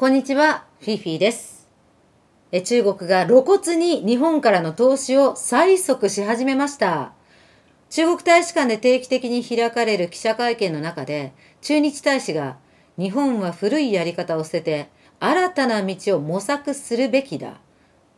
こんにちは、フィフィです。え中国が露骨に日本からの投資を催促し始めました。中国大使館で定期的に開かれる記者会見の中で、駐日大使が日本は古いやり方を捨てて新たな道を模索するべきだ。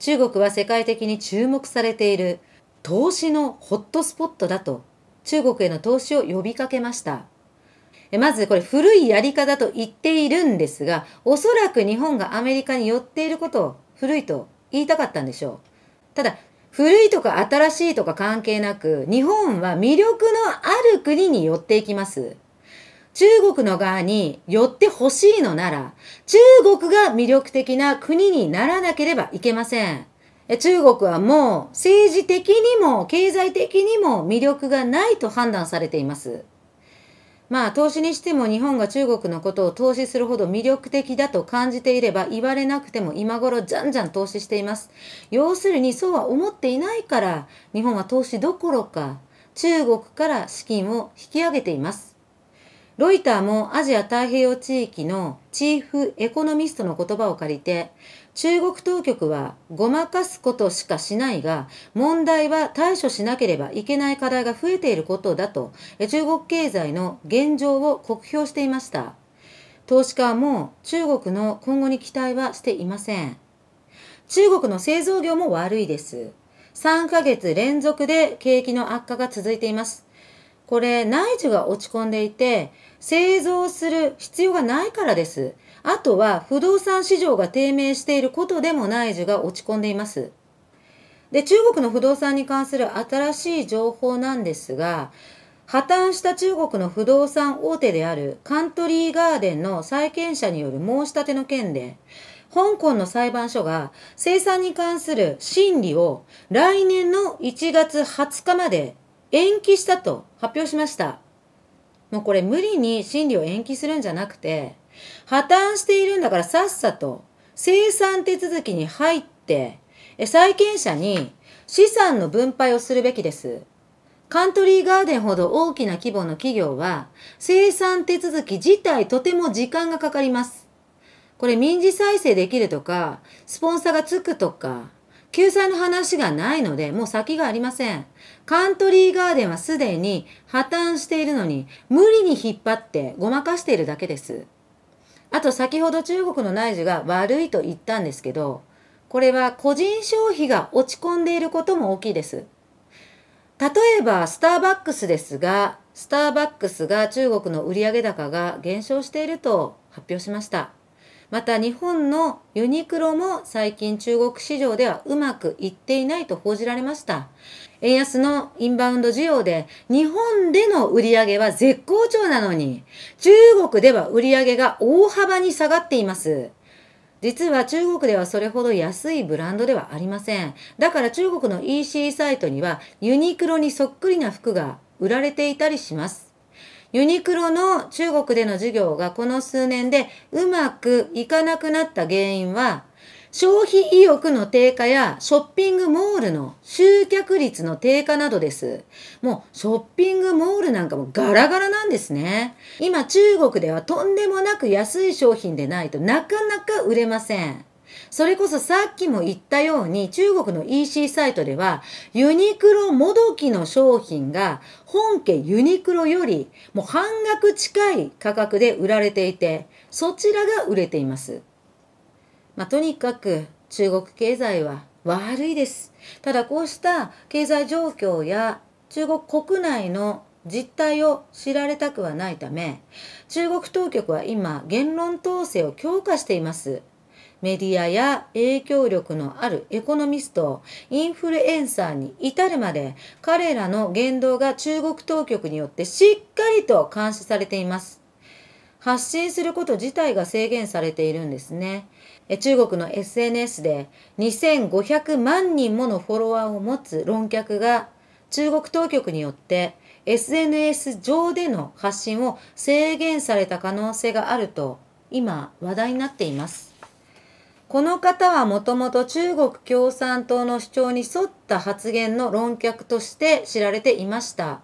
中国は世界的に注目されている投資のホットスポットだと中国への投資を呼びかけました。まずこれ古いやり方と言っているんですが、おそらく日本がアメリカに寄っていることを古いと言いたかったんでしょう。ただ、古いとか新しいとか関係なく、日本は魅力のある国に寄っていきます。中国の側に寄ってほしいのなら、中国が魅力的な国にならなければいけません。中国はもう政治的にも経済的にも魅力がないと判断されています。まあ投資にしても日本が中国のことを投資するほど魅力的だと感じていれば言われなくても今頃じゃんじゃん投資しています。要するにそうは思っていないから日本は投資どころか中国から資金を引き上げています。ロイターもアジア太平洋地域のチーフエコノミストの言葉を借りて中国当局はごまかすことしかしないが問題は対処しなければいけない課題が増えていることだと中国経済の現状を酷評していました。投資家はもう中国の今後に期待はしていません。中国の製造業も悪いです。3ヶ月連続で景気の悪化が続いています。これ内需が落ち込んでいて製造する必要がないからです。あとは不動産市場が低迷していることでも内需が落ち込んでいます。で、中国の不動産に関する新しい情報なんですが、破綻した中国の不動産大手であるカントリーガーデンの債権者による申し立ての件で、香港の裁判所が生産に関する審理を来年の1月20日まで延期したと発表しました。もうこれ無理に審理を延期するんじゃなくて、破綻しているんだからさっさと生産手続きに入って債権者に資産の分配をするべきです。カントリーガーデンほど大きな規模の企業は生産手続き自体とても時間がかかります。これ民事再生できるとかスポンサーがつくとか救済の話がないのでもう先がありません。カントリーガーデンはすでに破綻しているのに無理に引っ張ってごまかしているだけです。あと先ほど中国の内需が悪いと言ったんですけど、これは個人消費が落ち込んでいることも大きいです。例えばスターバックスですが、スターバックスが中国の売上高が減少していると発表しました。また日本のユニクロも最近中国市場ではうまくいっていないと報じられました。円安のインバウンド需要で日本での売り上げは絶好調なのに中国では売り上げが大幅に下がっています。実は中国ではそれほど安いブランドではありません。だから中国の EC サイトにはユニクロにそっくりな服が売られていたりします。ユニクロの中国での事業がこの数年でうまくいかなくなった原因は消費意欲の低下やショッピングモールの集客率の低下などです。もうショッピングモールなんかもガラガラなんですね。今中国ではとんでもなく安い商品でないとなかなか売れません。それこそさっきも言ったように中国の EC サイトではユニクロもどきの商品が本家ユニクロよりもう半額近い価格で売られていてそちらが売れています。まあ、とにかく中国経済は悪いです。ただこうした経済状況や中国国内の実態を知られたくはないため中国当局は今言論統制を強化しています。メディアや影響力のあるエコノミスト、インフルエンサーに至るまで彼らの言動が中国当局によってしっかりと監視されています。発信すること自体が制限されているんですね。中国の SNS で2500万人ものフォロワーを持つ論客が中国当局によって SNS 上での発信を制限された可能性があると今話題になっています。この方はもともと中国共産党の主張に沿った発言の論客として知られていました。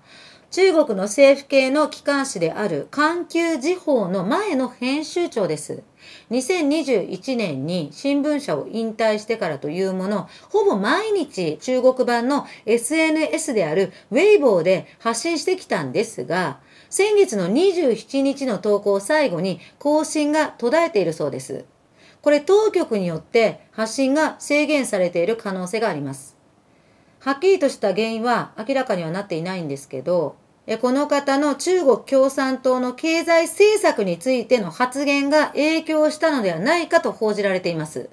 中国の政府系の機関紙である環球時報の前の編集長です。2021年に新聞社を引退してからというもの、ほぼ毎日中国版の SNS であるウェイボーで発信してきたんですが、先月の27日の投稿を最後に更新が途絶えているそうです。これ当局によって発信が制限されている可能性があります。はっきりとした原因は明らかにはなっていないんですけど、この方の中国共産党の経済政策についての発言が影響したのではないかと報じられています。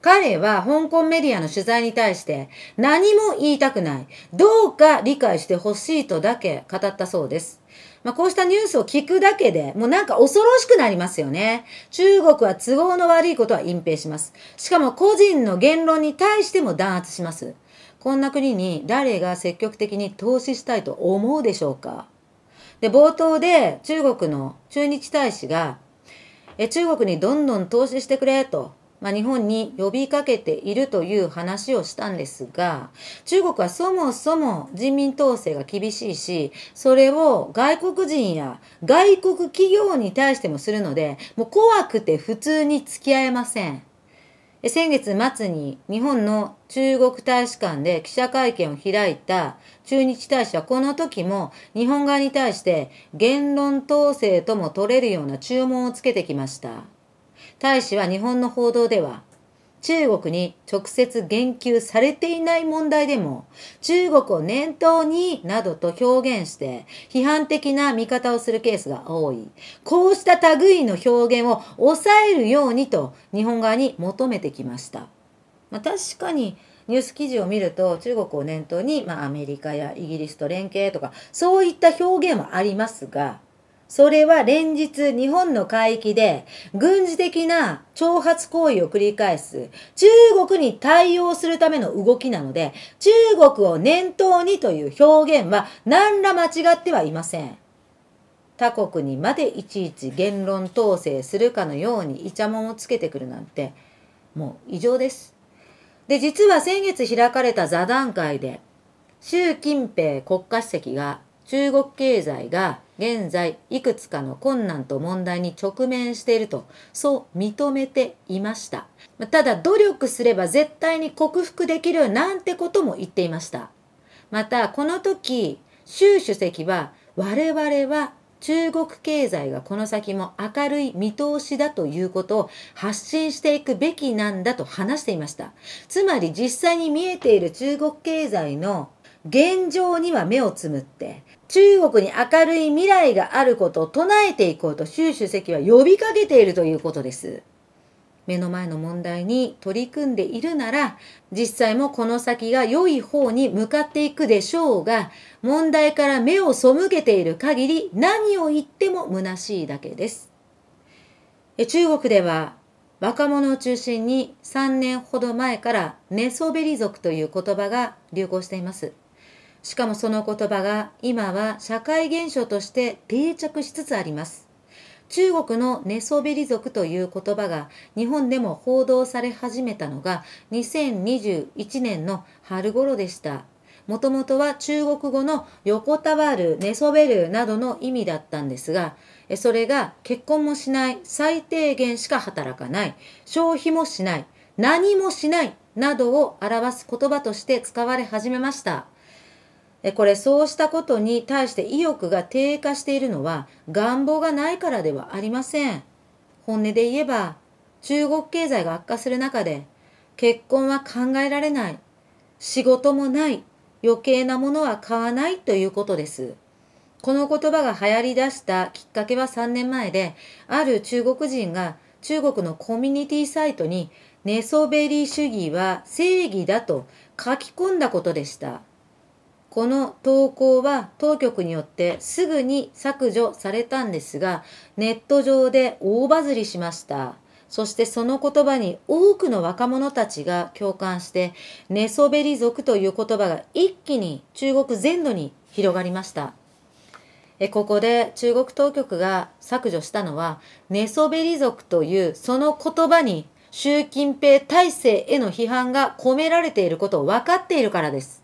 彼は香港メディアの取材に対して何も言いたくない。どうか理解してほしいとだけ語ったそうです。まあ、こうしたニュースを聞くだけでもうなんか恐ろしくなりますよね。中国は都合の悪いことは隠蔽します。しかも個人の言論に対しても弾圧します。こんな国に誰が積極的に投資したいと思うでしょうかで、冒頭で中国の駐日大使が、え中国にどんどん投資してくれとまあ、日本に呼びかけているという話をしたんですが、中国はそもそも人民統制が厳しいし、それを外国人や外国企業に対してもするので、もう怖くて普通に付き合えません。先月末に日本の中国大使館で記者会見を開いた駐日大使はこの時も日本側に対して言論統制とも取れるような注文をつけてきました。大使は日本の報道では、中国に直接言及されていない問題でも、中国を念頭になどと表現して批判的な見方をするケースが多い。こうした類の表現を抑えるようにと日本側に求めてきました。まあ、確かにニュース記事を見ると中国を念頭に、まあ、アメリカやイギリスと連携とかそういった表現はありますが、それは連日日本の海域で軍事的な挑発行為を繰り返す中国に対応するための動きなので中国を念頭にという表現は何ら間違ってはいません。他国にまでいちいち言論統制するかのようにイチャモンをつけてくるなんてもう異常です。で、実は先月開かれた座談会で習近平国家主席が中国経済が現在いくつかの困難と問題に直面しているとそう認めていましたただ努力すれば絶対に克服できるなんてことも言っていましたまたこの時習主席は我々は中国経済がこの先も明るい見通しだということを発信していくべきなんだと話していました。つまり実際に見えている中国経済の現状には目をつむって中国に明るい未来があることを唱えていこうと習主席は呼びかけているということです。目の前の問題に取り組んでいるなら、実際もこの先が良い方に向かっていくでしょうが、問題から目を背けている限り何を言っても虚しいだけです。中国では若者を中心に3年ほど前から寝そべり族という言葉が流行しています。しかもその言葉が今は社会現象として定着しつつあります。中国の寝そべり族という言葉が日本でも報道され始めたのが2021年の春頃でした。もともとは中国語の横たわる、寝そべるなどの意味だったんですが、それが結婚もしない、最低限しか働かない、消費もしない、何もしないなどを表す言葉として使われ始めました。これそうしたことに対して意欲が低下しているのは願望がないからではありません。本音で言えば中国経済が悪化する中で結婚は考えられない。仕事もない。余計なものは買わないということです。この言葉が流行り出したきっかけは3年前で、ある中国人が中国のコミュニティサイトに寝そべり主義は正義だと書き込んだことでした。この投稿は当局によってすぐに削除されたんですが、ネット上で大バズりしました。そしてその言葉に多くの若者たちが共感して、寝そべり族という言葉が一気に中国全土に広がりました。ここで中国当局が削除したのは、寝そべり族というその言葉に習近平体制への批判が込められていることを分かっているからです。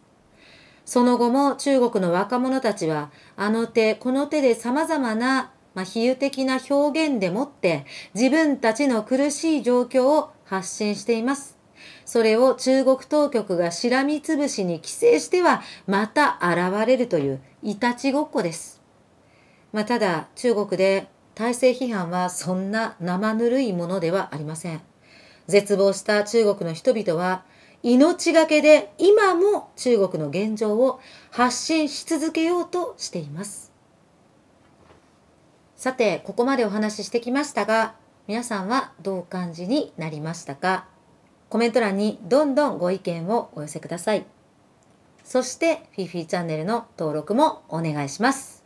その後も中国の若者たちは、あの手この手で様々な、まあ、比喩的な表現でもって自分たちの苦しい状況を発信しています。それを中国当局がしらみつぶしに規制してはまた現れるといういたちごっこです。まあ、ただ中国で体制批判はそんな生ぬるいものではありません。絶望した中国の人々は命がけで今も中国の現状を発信し続けようとしています。さて、ここまでお話ししてきましたが、皆さんはどう感じになりましたか？コメント欄にどんどんご意見をお寄せください。そして、フィフィチャンネルの登録もお願いします。